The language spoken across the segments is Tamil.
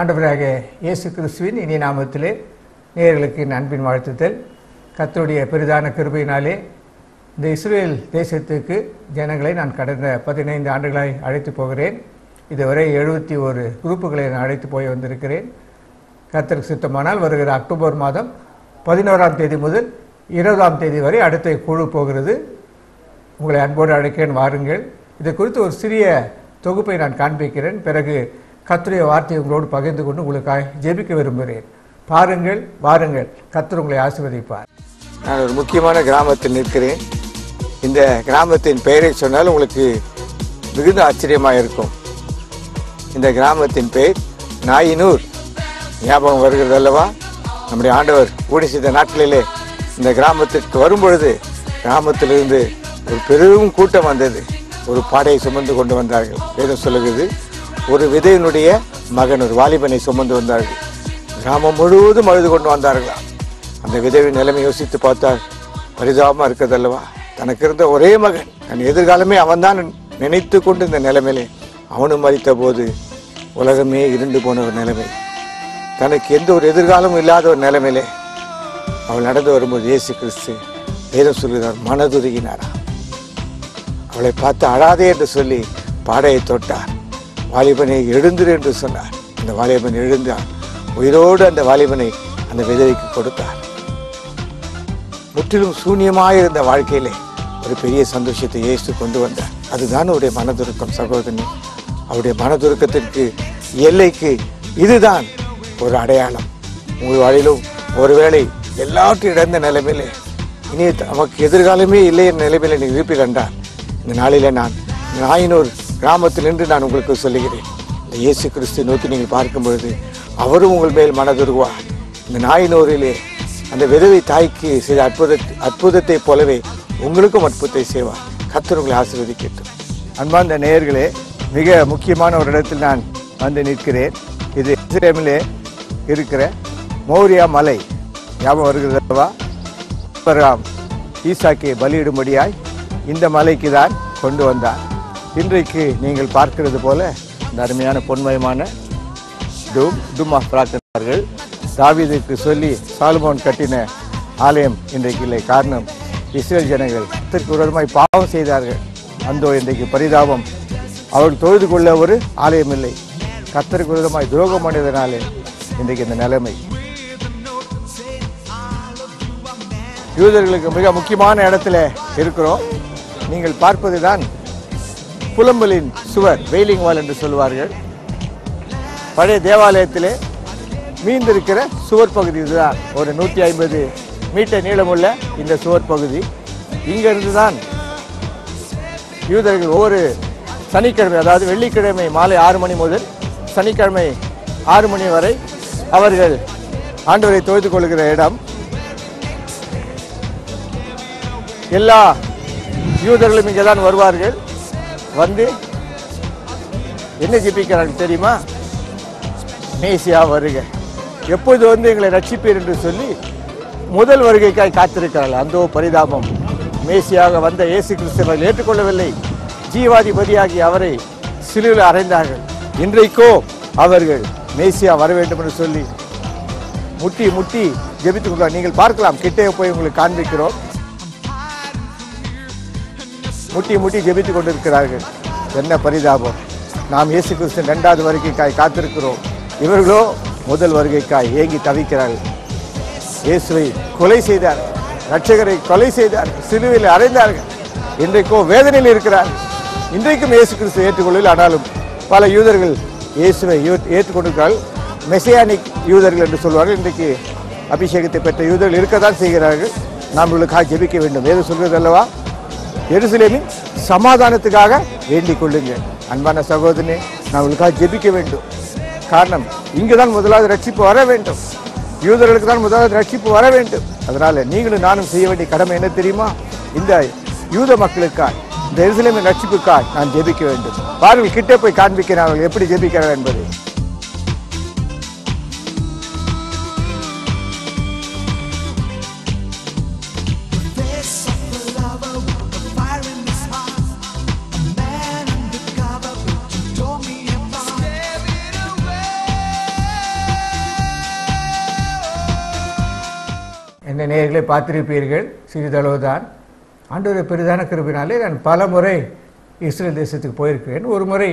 ஆண்டவராக இயேசு கிறிஸ்துவின் இனி நாமத்திலே நேர்களுக்கு அன்பின் வாழ்த்துதல் கர்த்தருடைய பெரிதான கிருபையினாலே இந்த இஸ்ரேல் தேசத்துக்கு ஜனங்களை நான் கடந்த பதினைந்து ஆண்டுகளாய் அழைத்து போகிறேன். இதுவரை எழுபத்தி ஒரு குரூப்புகளை நான் அழைத்து போய் வந்திருக்கிறேன். கர்த்தருக்கு சுத்தமானால் வருகிற அக்டோபர் மாதம் பதினோராம் தேதி முதல் இருபதாம் தேதி வரை அடுத்த குழு போகிறது. உங்களை அன்போடு அழைக்கிறேன் வாருங்கள். இது குறித்து ஒரு சிறிய தொகுப்பை நான் காண்பிக்கிறேன். பிறகு கத்துடைய வார்த்தையை உங்களோடு பகிர்ந்து கொண்டு உங்களுக்காக ஜெபிக்க விரும்புகிறேன். பாருங்கள் வாருங்கள். கத்தர் உங்களை ஆசிர்வதிப்பார். நான் ஒரு முக்கியமான கிராமத்தில் நிற்கிறேன். இந்த கிராமத்தின் பெயரை சொன்னால் உங்களுக்கு மிகுந்த ஆச்சரியமாக இருக்கும். இந்த கிராமத்தின் பெயர் நாயினூர். ஞாபகம் வருகிறது அல்லவா? நம்முடைய ஆண்டவர் கூடி செய்த நாட்களிலே இந்த கிராமத்திற்கு வரும்பொழுது கிராமத்திலிருந்து ஒரு பெரும் கூட்டம் வந்தது. ஒரு பாடையை சுமந்து கொண்டு வந்தார்கள். வேதம் சொல்லுகிறது ஒரு விதையினுடைய மகன் ஒரு வாலிபனை சுமந்து வந்தார்கள் கிராமம் முழுவதும் அழுது கொண்டு வந்தார்களாம் அந்த விதவின் நிலைமை யோசித்து பார்த்தால் பரிதாபமாக இருக்கிறதல்லவா? தனக்கு இருந்த ஒரே மகன் தன் எதிர்காலமே அவன்தான் நினைத்து கொண்டு இந்த நிலைமையிலே அவனும் மறித்த போது உலகமே இருண்டு போன ஒரு நிலைமை. தனக்கு எந்த ஒரு எதிர்காலமும் இல்லாத ஒரு நிலைமையிலே அவள் நடந்து வரும்போது இயேசு கிறிஸ்து வேதம் சொல்கிறார் மனதுருகினாரா? அவளை பார்த்து அழாதே என்று சொல்லி பாடையை தொட்டார். வாலிபனை எழுந்திரு என்று சொன்னார். அந்த வாலிபன் எழுந்தான். உயிரோடு அந்த வாலிபனை அந்த விதவைக்கு கொடுத்தார். முற்றிலும் சூன்யமாக இருந்த வாழ்க்கையிலே ஒரு பெரிய சந்தோஷத்தை இயேசு கொண்டு வந்தார். அதுதான் அவருடைய மனதுருக்கம் சகோதரி அவருடைய மனதுருக்கத்திற்கு எல்லைக்கு இதுதான் ஒரு அடையாளம். உங்கள் வாழ்விலும் ஒருவேளை எல்லாற்றையும் இழந்த நிலைமையிலே இனி நமக்கு எதிர்காலமே இல்லை என்ற நிலைமையில நீங்கள் இருப்பீர்கள் என்றால் இந்த நாளில் நான் நாயினூர் கிராமத்தில் நின்று நான் உங்களுக்கு சொல்லுகிறேன். இந்த இயேசு கிறிஸ்து நோக்கி நீங்கள் பார்க்கும் பொழுது அவரும் உங்கள் மேல் மனதுருகுவார் இந்த நாயினோரிலே அந்த விதவை தாய்க்கு செய்த அற்புத அற்புதத்தைப் போலவே உங்களுக்கும் அற்புதத்தை செய்வார். கத்தர் உங்களை ஆசீர்வதிக்கட்டும். அன்பார்ந்த நேயர்களே மிக முக்கியமான ஒரு இடத்தில் நான் வந்து நிற்கிறேன். இது இஸ்ரேமிலே இருக்கிற மௌரியா மலை. ஞாபகம் வருகிறதவா அல்லவா? ஈசாக்கை பலியிடும்படியாய் இந்த மலைக்கு தான் கொண்டு வந்தார். இன்றைக்கு நீங்கள் பார்க்கிறது போல இந்த அருமையான பொன்மயமான டூம் தும்மா பிரார்த்தனார்கள் தாவிதுக்கு சொல்லி சாலுமோன் கட்டின ஆலயம் இன்றைக்கு இல்லை. காரணம் இஸ்ரேல் ஜனங்கள் கர்த்தருக்கு விரோதமாய் பாவம் செய்தார்கள். அந்தோ இன்றைக்கு பரிதாபம். அவர்கள் தொழுது கொள்ள ஒரு ஆலயம் இல்லை. கத்தருக்கு விரோதமாய் துரோகம் பண்ணியதனாலே இன்றைக்கு இந்த நிலைமை. யூதர்களுக்கு மிக முக்கியமான இடத்துல இருக்கிறோம். நீங்கள் பார்ப்பதுதான் புலம்பலின் சுவர் வெயிலிங் வால் என்று சொல்வார்கள். பழைய தேவாலயத்திலே மீந்திருக்கிற சுவர் பகுதி இதுதான். ஒரு நூற்றி ஐம்பது மீட்டர் நீளமுள்ள இந்த சுவர் பகுதி. இங்கிருந்து தான் யூதர்கள் ஒவ்வொரு சனிக்கிழமை அதாவது வெள்ளிக்கிழமை மாலை ஆறு மணி முதல் சனிக்கிழமை ஆறு மணி வரை அவர்கள் ஆண்டவரை தொழுது கொள்கிற இடம். எல்லா யூதர்களும் இங்கே தான் வருவார்கள். வந்து என்ன ஜெபிக்கிறாங்க தெரியுமா? மேசியா வருக. எப்போது வந்து எங்களை ரட்சிப்பீர் என்று சொல்லி முதல் வருகைக்காய் காத்திருக்கிறார்கள். அந்த பரிதாபம். மேசியாக வந்த இயேசு கிறிஸ்தவர்கள் ஏற்றுக்கொள்ளவில்லை. ஜீவாதிபதியாகி அவரை சிலுவில் அறைந்தார்கள். இன்றைக்கோ அவர்கள் மேசியா வர வேண்டும் என்று சொல்லி முட்டி முட்டி ஜெபித்துக் கொள்வார் நீங்கள் பார்க்கலாம். கிட்டே போய் உங்களுக்கு காண்பிக்கிறோம். முட்டி முட்டி ஜெபித்துக் கொண்டிருக்கிறார்கள். என்ன பரிதாபம். நாம் இயேசு கிறிஸ்து ரெண்டாவது வருகைக்காய் காத்திருக்கிறோம். இவர்களோ முதல் வருகைக்காய் ஏங்கி தவிக்கிறார்கள். இயேசுவை கொலை செய்தார். ரட்சகரை கொலை செய்தார். சிலுவையில் அறைந்தார்கள். இன்றைக்கோ வேதனையில் இருக்கிறார்கள் இன்றைக்கும் இயேசு கிறிஸ்து ஏற்றுக்கொள்ளில் ஆனாலும் பல யூதர்கள் இயேசுவை ஏற்றுக்கொண்டிருக்கிறார்கள். மெசியானிக் யூதர்கள் என்று சொல்வார்கள். இன்றைக்கு அபிஷேகத்தை பெற்ற யூதர்கள் இருக்கத்தான் செய்கிறார்கள். நாம் இவர்களுக்காக ஜெபிக்க வேண்டும். வேறு சொல்கிறது அல்லவா எருசலேமின் சமாதானத்துக்காக வேண்டிக் கொள்ளுங்கள் அன்பான சகோதரனே நான் உங்களுக்காக ஜெபிக்க வேண்டும். காரணம் இங்குதான் முதலாவது ரட்சிப்பு வர வேண்டும். யூதர்களுக்கு தான் முதலாவது ரட்சிப்பு வர வேண்டும். அதனால நீங்களும் நானும் செய்ய வேண்டிய கடமை என்ன தெரியுமா? இந்த யூத மக்களுக்காய் இந்த எருசலேமின் ரட்சிப்புக்காய் நான் ஜெபிக்க வேண்டும். பாருங்கள் கிட்டே போய் காண்பிக்கிறேன் அவர்கள் எப்படி ஜெபிக்கிறார்கள் என்பதை. இந்த நேர்களை பார்த்திருப்பீர்கள் சிறிதளவுதான். ஆண்டவரை பெரிதான கிருபினாலே நான் பல முறை இஸ்ரேல் தேசத்துக்கு போயிருக்கிறேன். ஒரு முறை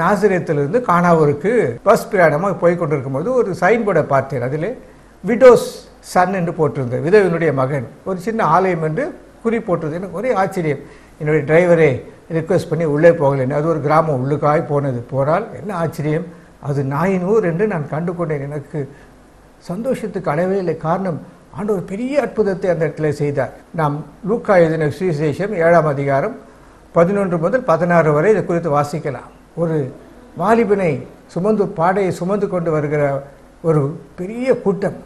நாசிரியத்திலிருந்து கானாவூருக்கு பஸ் பிரயாணமாக போய் கொண்டிருக்கும்போது ஒரு சைன்போர்டை பார்த்தேன். அதில் விடோஸ் சன் என்று போட்டிருந்தது விதவினுடைய மகன் ஒரு சின்ன ஆலயம் என்று குறி போட்டிருந்தது. எனக்கு ஒரே ஆச்சரியம். என்னுடைய டிரைவரே ரிக்வெஸ்ட் பண்ணி உள்ளே போகலைன்னு அது ஒரு கிராமம் உள்ளுக்காய் போனது போனால் என்ன ஆச்சரியம்? அது நாயினூர் என்று நான் கண்டு கொண்டேன் எனக்கு சந்தோஷத்துக்கு அளவே இல்லை. காரணம் ஆண்டவர் பெரிய அற்புதத்தை அந்த இடத்துல செய்தார். நாம் லூக்கா எழுதின சுவிசேஷம் ஏழாம் அதிகாரம் பதினொன்று முதல் பதினாறு வரை இதை குறித்து வாசிக்கலாம். ஒரு வாலிபனை சுமந்து பாடையை சுமந்து கொண்டு வருகிற ஒரு பெரிய கூட்டம்.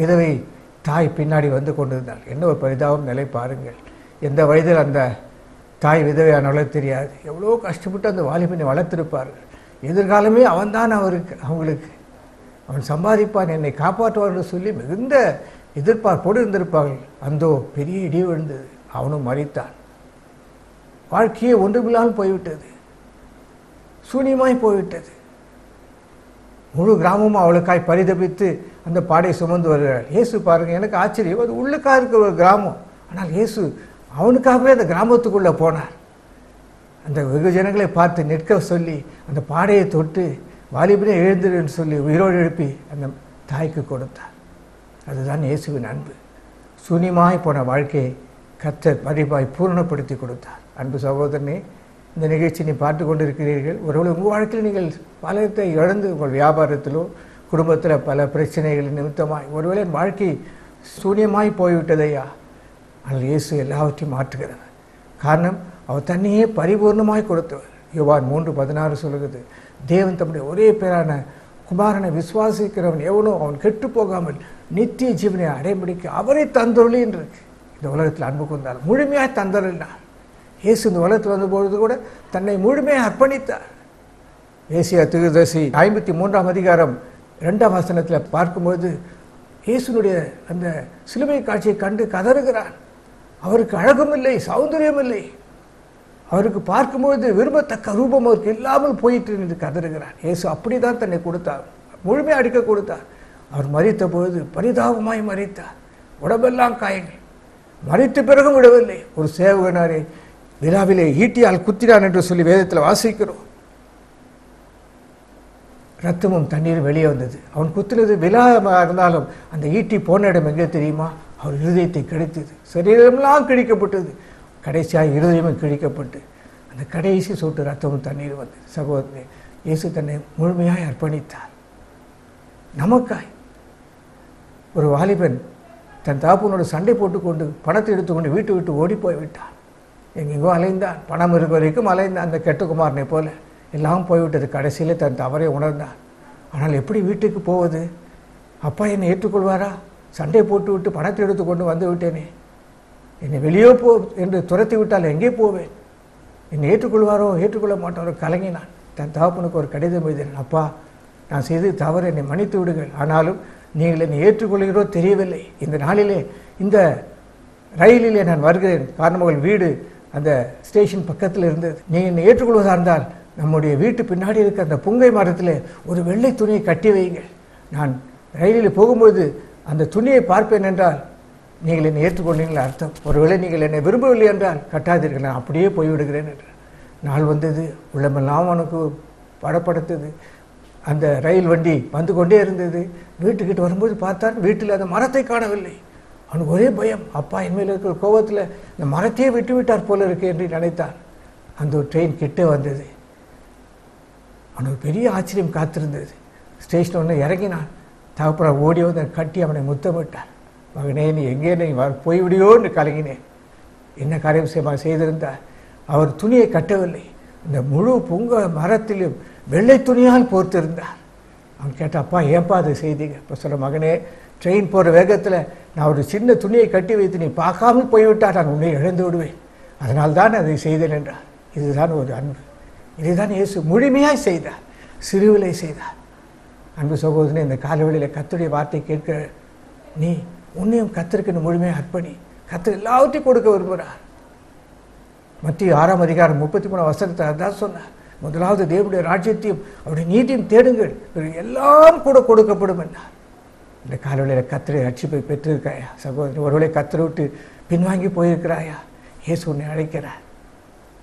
விதவை தாய் பின்னாடி வந்து கொண்டிருந்தாள். என்ன ஒரு பரிதாபம் நிலை பாருங்கள். எந்த வயதில் அந்த தாய் விதவையானவளோ தெரியாது. எவ்வளோ கஷ்டப்பட்டு அந்த வாலிபனை வளர்த்திருப்பார்கள். எதிர்காலமே அவன்தான் அவருக்கு அவங்களுக்கு. அவன் சம்பாதிப்பான் என்னை காப்பாற்றுவான் என்று சொல்லி மிகுந்த எதிர்பார்ப்போடு இருந்திருப்பார்கள். அந்தோ பெரிய இடி விழுந்தது. அவனும் மறித்தான் வாழ்க்கையே ஒன்றுமில்லாமல் போய்விட்டது. சூனியமாய் போய்விட்டது. முழு கிராமமும் அவளுக்காய் பரிதபித்து அந்த பாடை சுமந்து வருகிறாள். இயேசு பாருங்க எனக்கு ஆச்சரியம். அது உள்ளுக்கா இருக்கிற ஒரு கிராமம். ஆனால் இயேசு அவனுக்காகவே அந்த கிராமத்துக்குள்ளே போனார். அந்த வெகு ஜனங்களை பார்த்து நிற்க சொல்லி அந்த பாடையை தொட்டு வாலிபனே எழுந்துருன்னு சொல்லி உயிரோடு எழுப்பி அந்த தாய்க்கு கொடுத்தார். அதுதான் இயேசுவின் அன்பு. சூன்யமாய் போன வாழ்க்கையை கத்தர் மதிப்பாய் பூரணப்படுத்தி கொடுத்தார். அன்பு சகோதரனே இந்த நிகழ்ச்சி நீ பார்த்து கொண்டிருக்கிறீர்கள். ஒருவேளை உங்கள் வாழ்க்கையில் நீங்கள் பலத்தை இழந்து உங்கள் வியாபாரத்திலோ குடும்பத்தில் பல பிரச்சனைகள் நிமித்தமாய் ஒருவேளை வாழ்க்கை சூன்யமாய் போய்விட்டதையா? ஆனால் இயேசு எல்லாவற்றையும் மாற்றுகிறவர் காரணம் அவர் தன்னையே பரிபூர்ணமாய் கொடுத்தவர். யுவான் மூன்று பதினாறு சொல்லுகிறது தேவன் தம்முடைய ஒரே பேரான குமாரனை விசுவாசிக்கிறவன் எவனோ அவன் கெட்டு போகாமல் நித்திய ஜீவனை அடைமுடிக்க அவரை தந்தொருளி என்று இருக்கு. இந்த உலகத்தில் அன்பு கொண்டார். முழுமையாக தந்தருளினார் இயேசு இந்த உலகத்தில் வந்தபொழுது கூட தன்னை முழுமையாக அர்ப்பணித்தார். ஏசியா திருதசி ஐம்பத்தி மூன்றாம் அதிகாரம் ரெண்டாம் வசனத்தில் பார்க்கும்போது இயேசுனுடைய அந்த சிலுவை காட்சியை கண்டு கதறுகிறார். அவருக்கு அழகும் இல்லை சௌந்தரியம் இல்லை அவருக்கு பார்க்கும்போது விரும்பத்தக்க ரூபம் அவருக்கு இல்லாமல் போயிட்டு என்று கதறுகிறார். இயேசு அப்படி தான் தன்னை கொடுத்தார். முழுமையாக அடிக்க கொடுத்தார். அவர் மறித்த பொழுது பரிதாபமாய் மறித்தார் உடம்பெல்லாம் காயங்கள். மறித்த பிறகும் விடவில்லை. ஒரு சேவகனாரே விழாவிலே ஈட்டியால் குத்தினான் என்று சொல்லி வேதத்தில் வாசிக்கிறோம். ரத்தமும் தண்ணீரும் வெளியே வந்தது. அவன் குத்துனது விழாமாக இருந்தாலும் அந்த ஈட்டி போன இடம் எங்கே தெரியுமா? அவர் இருதயத்தை கிடைத்தது. சரீரமெல்லாம் கிழிக்கப்பட்டது. கடைசியாக இருதயமும் கிழிக்கப்பட்டு. அந்த கடைசி சொட்டு ரத்தமும் தண்ணீர் வந்தது. சகோதரனே இயேசு தன்னை முழுமையாய் அர்ப்பணித்தார். நமக்காய். ஒரு வாலிபன் தன் தாப்பனோடு சண்டை போட்டுக்கொண்டு பணத்தை எடுத்துக்கொண்டு வீட்டு விட்டு ஓடி போய் எங்கெங்கோ அலைந்தான். பணம் இருக்க வரைக்கும் அலைந்தான். அந்த கெட்டகுமாரனை போல எல்லாம் போய்விட்டது. கடைசியில் தன் தவறை உணர்ந்தான். ஆனால் எப்படி வீட்டுக்கு போவது? அப்பா என்னை ஏற்றுக்கொள்வாரா? சண்டை போட்டு விட்டு பணத்தை எடுத்துக்கொண்டு வந்து விட்டேனே. என்னை வெளியே போ என்று துரத்தி விட்டால் எங்கே போவேன்? என்னை ஏற்றுக்கொள்வாரோ? ஏற்றுக்கொள்ள மாட்டாரோ? கலங்கினான். தன் தகப்பனுக்கு ஒரு கடிதம் எழுதினான். அப்பா நான் செய்து தவறு என்னை மன்னித்து விடுங்கள். ஆனாலும் நீங்கள் என்னை ஏற்றுக்கொள்கிறோ தெரியவில்லை. இந்த நாளிலே இந்த ரயிலிலே நான் வருகிறேன். காரணமகள் வீடு அந்த ஸ்டேஷன் பக்கத்தில் இருந்தது. நீங்கள் என்னை ஏற்றுக்கொள்வதாக இருந்தால் நம்முடைய வீட்டு பின்னாடி இருக்க அந்த புங்கை மரத்தில் ஒரு வெள்ளை துணியை கட்டி வையுங்கள். நான் ரயிலில் போகும்போது அந்த துணியை பார்ப்பேன் என்றால் நீங்கள் என்னை ஏற்றுக்கொண்டீங்களா அர்த்தம். ஒருவேளை நீங்கள் என்னை விரும்பவில்லை என்றால் கட்டாதீர்கள். நான் அப்படியே போய்விடுகிறேன் என்று. நாள் வந்தது. உள்ளமெல்லாம் அவனுக்கு படப்படுத்தது. அந்த ரயில் வண்டி வந்து கொண்டே இருந்தது. வீட்டுக்கிட்ட வரும்போது பார்த்தான் வீட்டில் அந்த மரத்தை காணவில்லை. அவனுக்கு ஒரே பயம். அப்பா இனிமேல் இருக்கிற கோபத்தில் இந்த மரத்தையே விட்டு விட்டார் போல இருக்கு என்று நினைத்தான். அந்த ஒரு ட்ரெயின் கிட்டே வந்தது. அவனுக்கு பெரிய ஆச்சரியம் காத்திருந்தது. ஸ்டேஷன் ஒன்று இறங்கினான். தகப்பன ஓடி வந்து கட்டி அவனை முத்தமிட்டார். மகனே நீ எங்கே? நீ வ போய்விடியோன்னு கலங்கினேன். என்ன காரியம் செய்ய செய்திருந்தார்? அவர் துணியை கட்டவில்லை. இந்த முழு புங்க மரத்திலும் வெள்ளை துணியால் போர்த்திருந்தார் அவன் கேட்டான் அப்பா ஏன்பா அதை செய்தீங்க? இப்போ சொல்ல மகனே ட்ரெயின் போகிற வேகத்தில் நான் ஒரு சின்ன துணியை கட்டி வைத்து நீ பார்க்காமல் போய்விட்டால் நான் உன்னை இழந்து விடுவேன். அதனால் தான் அதை செய்தேன் என்றார் இதுதான் ஒரு அன்பு. இதுதான் இயேசு முழுமையாக செய்தார். சிறுவிலை செய்தார். அன்பு சகோதரனை இந்த காலவெளியில் கத்துடைய வார்த்தை கேட்க நீ உன்னையும் கத்திற்கு முழுமையாக அர்ப்பணி. கத்தர் எல்லாவற்றையும் கொடுக்க விரும்புகிறார். மத்திய ஆறாம் அதிகாரம் முப்பத்தி மூணு வசனத்தை தான் சொன்னார். முதலாவது தேவனுடைய ராஜ்யத்தையும் அவருடைய நீதியும் தேடுங்கள். எல்லாம் கூட கொடுக்கப்படும் என்றார். இந்த காலவழியில் கத்திரை ரட்சிப்பை பெற்றிருக்காயா? சகோதரி ஒருவேளை கத்திரை விட்டு பின்வாங்கி போயிருக்கிறாயா? இயேசு உன்னை அழைக்கிறார்.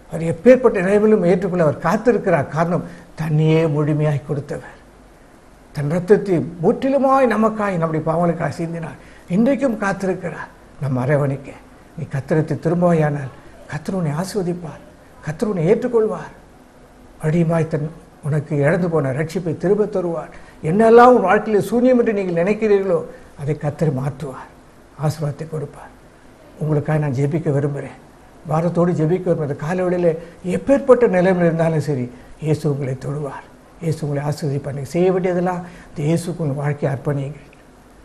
அவர் எப்பேற்பட்ட நிலைமையிலும் ஏற்றுக்கொள்ள அவர் காத்திருக்கிறார். காரணம் தன்னையே முழுமையாய் கொடுத்தவர். தன் ரத்தத்தை முற்றிலுமாய் நமக்காய் நம்முடைய பாவங்களுக்காக சிந்தினார். இன்றைக்கும் காத்திருக்கிறார். நம் அரவணைக்க. நீ கத்திரத்தை திரும்பவையானால் கத்தர் உன்னை ஆஸ்வதிப்பார் ஏற்றுக்கொள்வார். அடியுமாய் தன் உனக்கு இழந்து போன ரட்சிப்பை திரும்ப தருவார். என்னெல்லாம் உன் வாழ்க்கையில் சூன்யம் என்று நீங்கள் நினைக்கிறீர்களோ அதை கத்தர் மாற்றுவார். ஆசீர்வாதத்தை கொடுப்பார். உங்களுக்காக நான் ஜெபிக்க விரும்புகிறேன். பாரத்தோடு ஜெபிக்க விரும்புகிற காலவெளியில் எப்பேற்பட்ட நிலைமையில் இருந்தாலும் சரி இயேசு உங்களை தொழுவார் இயேசு உங்களை ஆசீர்வதிப்பார். செய்ய வேண்டியதெல்லாம் இந்த இயேசுக்கு உங்கள் வாழ்க்கையை அர்ப்பணியுங்கள்.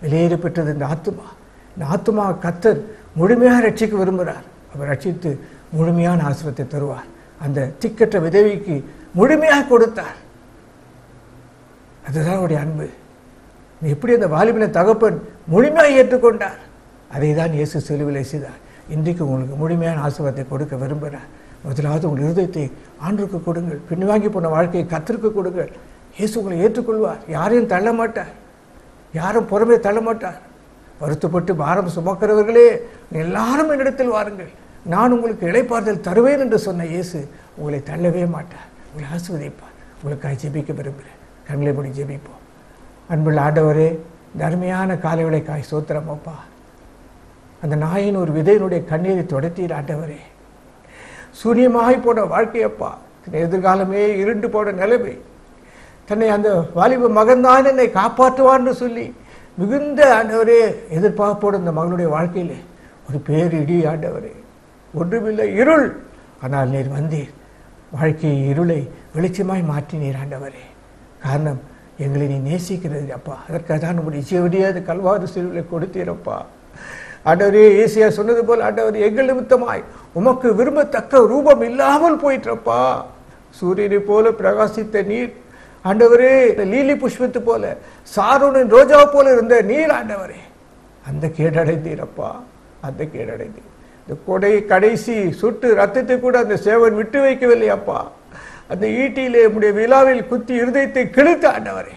வெளியேற பெற்றது இந்த ஆத்துமா. இந்த ஆத்துமா கத்தர் முழுமையாக ரட்சிக்க விரும்புகிறார். அவர் ரட்சித்து முழுமையான ஆசிரத்தை தருவார். அந்த திக்கற்ற விதவிக்கு முழுமையாக கொடுத்தார். அதுதான் அவருடைய அன்பு. எப்படி அந்த வாலிபனை தகப்பன் முழுமையாக ஏற்றுக்கொண்டார்? அதை தான் இயேசு சிலுவிலை செய்தார். இன்றைக்கு உங்களுக்கு முழுமையான ஆசீர்வாதத்தை கொடுக்க விரும்புகிறார். முதலாவது உங்கள் இருதயத்தை ஆண்டுக்கு கொடுங்கள். பின்வாங்கி போன வாழ்க்கையை கத்திற்கு கொடுங்கள். இயேசு உங்களை ஏற்றுக்கொள்வார். யாரையும் தள்ள மாட்டார் யாரும் புறமே தள்ள மாட்டார் வருத்தப்பட்டு பாரம் சுமக்கிறவர்களே எல்லாரும் என்னிடத்தில் வாருங்கள். நான் உங்களுக்கு இளைப்பாறுதல் தருவேன் என்று சொன்ன இயேசு உங்களை தள்ளவே மாட்டார். உங்களை ஆசிர்வதிப்பார். உங்களுக்காக ஜெபிக்க விரும்புகிறேன். கண்களை மூடி ஜெபிப்போம். அன்புள்ள ஆண்டவரே தர்மையான அருமையான காலை காய் சோத்திரமப்பா அந்த நாயின் ஒரு விதையினுடைய கண்ணீரை தொடர்த்தீர் ஆண்டவரே. சூரியமாய் போன வாழ்க்கையப்பா எதிர்காலமே இருண்டு போன நிலைமை. தன்னை அந்த வாலிப மகன்தான் என்னை காப்பாற்றுவான்னு சொல்லி மிகுந்த ஆண்டவரே எதிர்பார்ப்போடு இந்த மகனுடைய வாழ்க்கையிலே ஒரு பேரிடி ஆண்டவரே. ஒன்றுமில்லை இருள். ஆனால் நீர் வந்தீர். வாழ்க்கையை இருளை வெளிச்சமாய் மாற்றினீர் ஆண்டவரே. காரணம் எங்களை நீ நேசிக்கிறது அப்பா. அதற்காக தான் உங்களுடைய ஜீவடியாத கல்வாறு சிறுவிலை கொடுத்தீரப்பா ஆண்டவரே ஏசியா சொன்னது போல் ஆண்டவர் எங்கள் நிமித்தமாய் உமக்கு விரும்பத்தக்க ரூபம் இல்லாமல் போயிட்டப்பா சூரியனை போல பிரகாசித்த நீர். ஆண்டவரே இந்த லீலி புஷ்பத்து போல சாரோனின் ரோஜா போல இருந்த நீர் ஆண்டவரே. அந்த கேடடைந்தீரப்பா அந்த கேடடைந்தீர். இந்த கொடை கடைசி சுட்டு ரத்தத்தை கூட அந்த சேவன் விட்டு வைக்கவில்லை அப்பா. அந்த ஈட்டியிலே உடைய விழாவில் குத்தி இருதயத்தை கிழித்த ஆண்டவரே.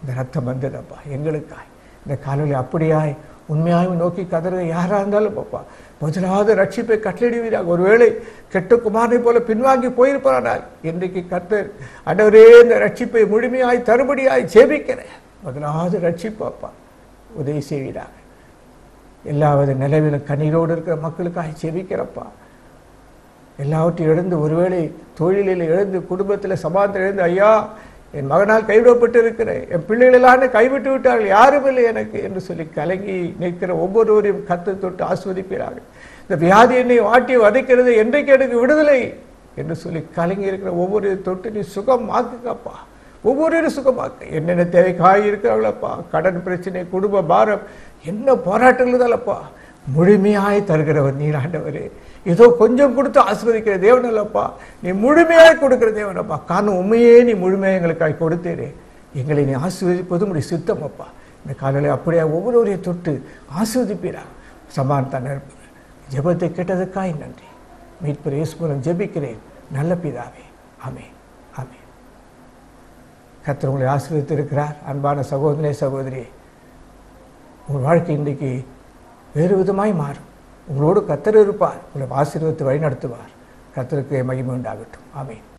இந்த ரத்தம் வந்ததப்பா எங்களுக்காய். இந்த காலையில் அப்படியாய் உண்மையாயும் நோக்கி கதற யாராக இருந்தாலும் பாப்பா முதலாவது ரட்சிப்பை கட்டளிடுவீராக ஒருவேளை கெட்ட குமாரனை போல பின்வாங்கி போயிருப்பானால் இன்றைக்கு கத்தர் அடவரே இந்த ரட்சிப்பை முழுமையாய் தருபடியாய் சேமிக்கிறேன். முதலாவது ரட்சிப்பாப்பா உதவி செய்வீராக. எல்லாவது நிலவிலும் கண்ணீரோடு இருக்கிற மக்களுக்காக செவிக்கிறப்பா. எல்லாவற்றையும் எழுந்து ஒருவேளை தொழிலில் எழுந்து குடும்பத்தில் சமாதானம் எழுந்து ஐயா என் மகனால் கைவிடப்பட்டு இருக்கிறேன் என் பிள்ளைகளெல்லாம் கைவிட்டு விட்டார்கள். யாரும் இல்லை எனக்கு என்று சொல்லி கலங்கி நிற்கிற ஒவ்வொருவரையும் கத்து தொட்டு ஆஸ்வதிக்கிறார்கள். இந்த வியாதி என்னை வாட்டி வதைக்கிறது. என்றைக்கு எனக்கு விடுதலை? என்று சொல்லி கலங்கி இருக்கிற ஒவ்வொரு தொட்டு நீ சுகம் ஆக்குக்கப்பா ஒவ்வொரு சுகமாக. என்னென்ன தேவைக்காக இருக்கிறாங்களப்பா கடன் பிரச்சனை குடும்ப பாரம். என்ன போராட்டங்கள் தானப்பா முழுமையாய் தருகிறவர் நீராண்டவர் ஏதோ கொஞ்சம் கொடுத்து ஆஸ்வதிக்கிற தேவன் அல்லப்பா. நீ முழுமையாய் கொடுக்கிற தேவனப்பா காரணம் உண்மையே நீ முழுமையாக எங்களுக்காக கொடுத்தேரு. எங்களை நீ ஆசீர்வதிப்பதும் உடைய சித்தம் அப்பா. இந்த காலையில் அப்படியே ஒவ்வொருவரையும் தொட்டு ஆஸ்வதிப்பீரா சமானத்தான் இருப்பது ஜெபத்தை கேட்டதுக்காய் நன்றி. மீட்பர் இயேசு மூலம் ஜெபிக்கிறேன். நல்ல பிதாவே. ஆமே ஆமே கத்தர் உங்களை ஆசீர்வதித்திருக்கிறார். அன்பான சகோதரே சகோதரி உங்கள் வாழ்க்கை இன்றைக்கு வேறு விதமாய் மாறும். உங்களோடு கத்தர் இருப்பார். உங்களை ஆசீர்வத்தை வழிநடத்துவார். கத்தருக்கு மகிமை உண்டாகட்டும். ஆமீன்.